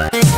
Bye.